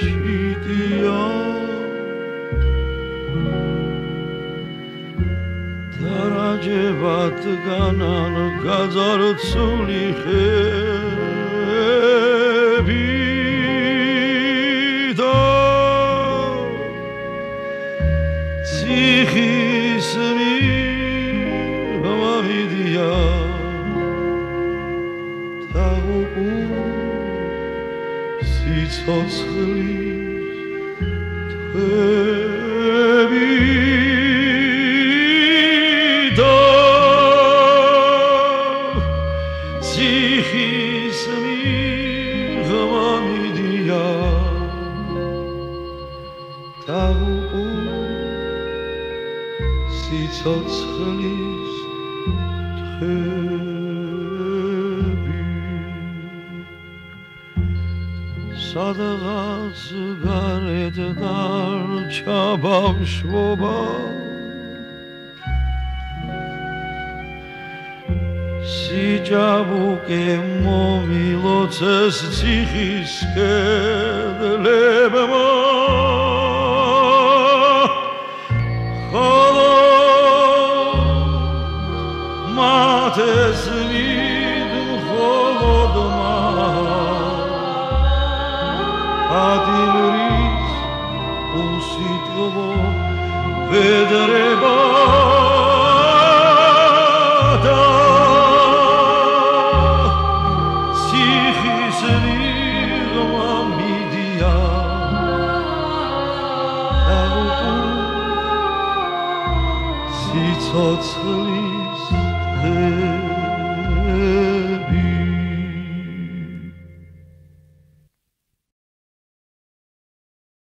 ჩიტია დარაჯებად განან გაძარცული ხები და ციხის მივიდია. თაუ სიცოცხლის თვები სიცოცხლის თხები სადღაც გარეთ დარჩა ბავშვობა სიჯაბუკე მომილოცეს ციხის კედლებმა. მათეს ვიდ უსიტყვო ვედრება და ციხის რიღმა მიდია. სიცოცხლე